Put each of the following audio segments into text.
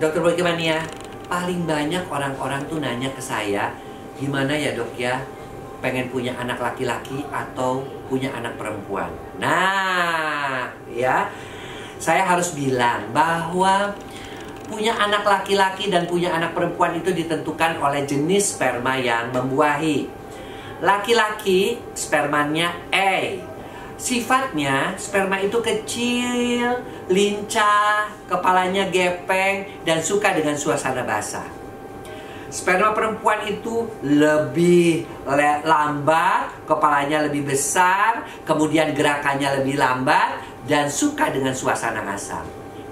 Dokter Mania, paling banyak orang-orang tuh nanya ke saya, gimana ya dok ya, pengen punya anak laki-laki atau punya anak perempuan. Nah, ya, saya harus bilang bahwa punya anak laki-laki dan punya anak perempuan itu ditentukan oleh jenis sperma yang membuahi. Laki-laki spermanya A, Sifatnya sperma itu kecil, lincah, kepalanya gepeng, dan suka dengan suasana basah. Sperma perempuan itu lebih lambat, kepalanya lebih besar, kemudian gerakannya lebih lambat, dan suka dengan suasana asam.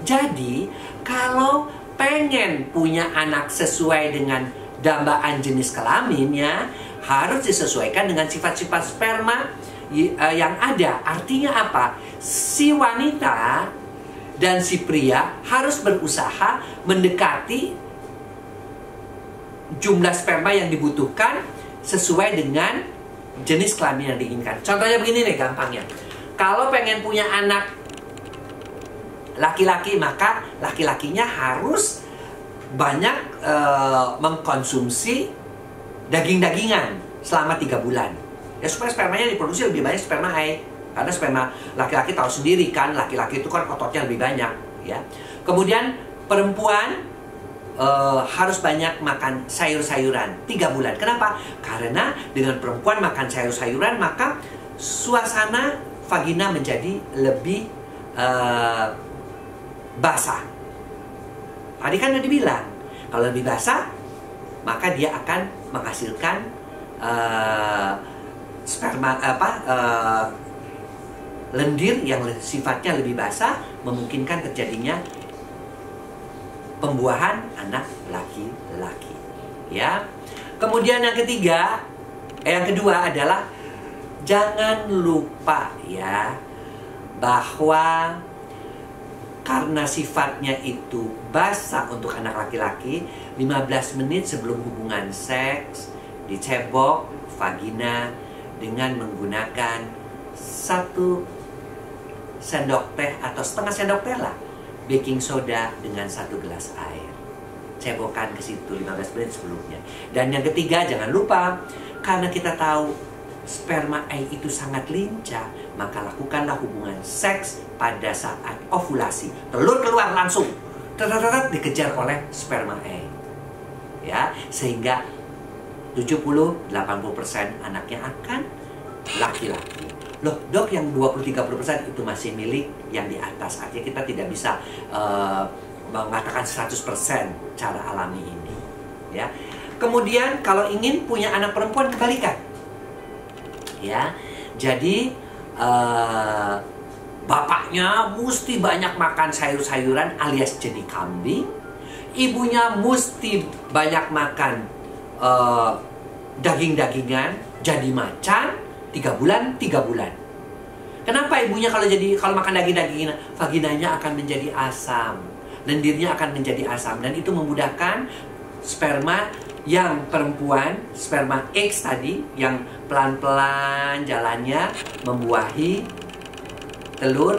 Jadi, kalau pengen punya anak sesuai dengan dambaan jenis kelaminnya, harus disesuaikan dengan sifat-sifat sperma yang ada. Artinya apa? Si wanita dan si pria harus berusaha mendekati jumlah sperma yang dibutuhkan sesuai dengan jenis kelamin yang diinginkan. Contohnya begini nih gampangnya. Kalau pengen punya anak laki-laki maka laki-lakinya harus banyak uh, mengkonsumsi daging-dagingan selama tiga bulan ya supaya spermanya diproduksi lebih banyak sperma A. Karena sperma laki-laki tahu sendiri kan laki-laki itu kan ototnya lebih banyak ya. Kemudian perempuan uh, harus banyak makan sayur-sayuran tiga bulan. Kenapa? Karena dengan perempuan makan sayur-sayuran maka suasana vagina menjadi lebih uh, basah. Tadi kan udah dibilang kalau lebih basah maka dia akan menghasilkan uh, sperma apa uh, lendir yang sifatnya lebih basah memungkinkan terjadinya pembuahan anak laki-laki. Ya. Kemudian yang ketiga eh, yang kedua adalah jangan lupa ya bahwa karena sifatnya itu basah untuk anak laki-laki 15 menit sebelum hubungan seks dicebok vagina dengan menggunakan satu sendok teh atau setengah sendok teh lah baking soda dengan satu gelas air. Cebokan ke situ 15 menit sebelumnya. Dan yang ketiga jangan lupa karena kita tahu sperma A itu sangat lincah, maka lakukanlah hubungan seks pada saat ovulasi. Telur keluar langsung. Dikejar oleh sperma A. Ya, sehingga 70-80% anaknya akan laki-laki. Loh, dok yang 20-30% itu masih milik yang di atas. Artinya kita tidak bisa uh, mengatakan 100% cara alami ini. Ya. Kemudian kalau ingin punya anak perempuan kebalikan. Ya. Jadi uh, bapaknya mesti banyak makan sayur-sayuran alias jadi kambing. Ibunya mesti banyak makan uh, daging-dagingan jadi macan tiga bulan tiga bulan. Kenapa ibunya kalau jadi kalau makan daging-dagingan vaginanya akan menjadi asam lendirnya akan menjadi asam dan itu memudahkan sperma yang perempuan sperma X tadi yang pelan-pelan jalannya membuahi telur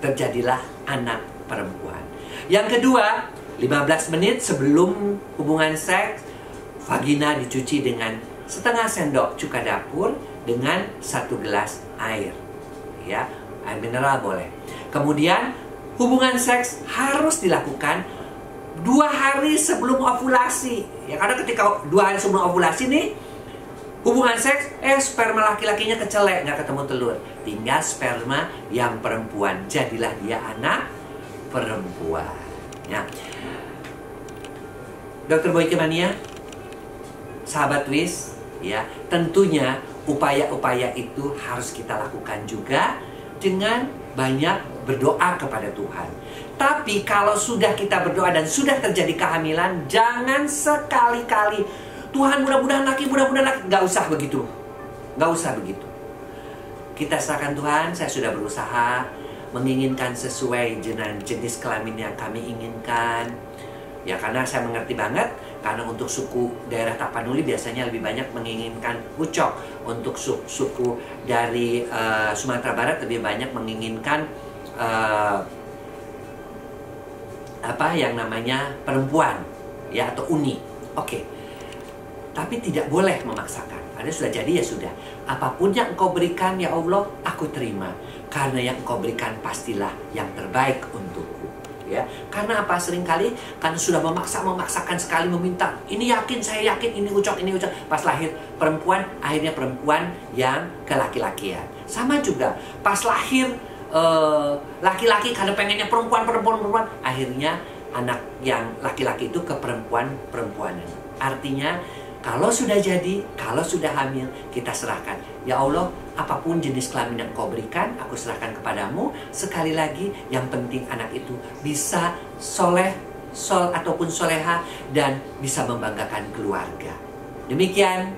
terjadilah anak perempuan. Yang kedua 15 menit sebelum hubungan seks Vagina dicuci dengan setengah sendok cuka dapur dengan satu gelas air. Ya, air mineral boleh. Kemudian hubungan seks harus dilakukan dua hari sebelum ovulasi. Ya, karena ketika dua hari sebelum ovulasi nih hubungan seks, eh sperma laki-lakinya kecelek nggak ketemu telur. Tinggal sperma yang perempuan. Jadilah dia anak perempuan. Ya. Dokter Boyke Mania, sahabat Wis, ya, tentunya upaya-upaya itu harus kita lakukan juga dengan banyak berdoa kepada Tuhan. Tapi kalau sudah kita berdoa dan sudah terjadi kehamilan, jangan sekali-kali Tuhan mudah-mudahan laki, mudah-mudahan laki. Gak usah begitu. Gak usah begitu. Kita serahkan Tuhan, saya sudah berusaha menginginkan sesuai dengan jenis kelamin yang kami inginkan. Ya karena saya mengerti banget karena untuk suku daerah Tapanuli biasanya lebih banyak menginginkan ucok untuk su suku dari uh, Sumatera Barat lebih banyak menginginkan uh, apa yang namanya perempuan ya atau uni. Oke. Tapi tidak boleh memaksakan. Anda sudah jadi ya sudah. Apa pun yang engkau berikan ya Allah, aku terima. Karena yang engkau berikan pastilah yang terbaik untukku. Ya, karena apa? Seringkali karena sudah memaksa memaksakan sekali meminta. Ini yakin, saya yakin, ini ucap, ini ucap. Pas lahir perempuan, akhirnya perempuan yang ke laki-lakian. Sama juga, pas lahir eh, laki-laki karena pengennya perempuan, perempuan, perempuan, akhirnya anak yang laki-laki itu ke perempuan, perempuanan. Artinya kalau sudah jadi, kalau sudah hamil, kita serahkan. Ya Allah, apa pun jenis kelamin yang kau berikan, aku serahkan kepadamu. Sekali lagi, yang penting anak itu bisa soleh, sol ataupun soleha, dan bisa membanggakan keluarga. Demikian,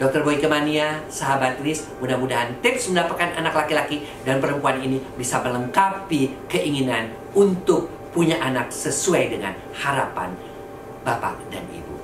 Dokter Boy Kemania, sahabat Lis, mudah-mudahan tips mendapatkan anak laki-laki dan perempuan ini bisa melengkapi keinginan untuk punya anak sesuai dengan harapan Bapak dan Ibu.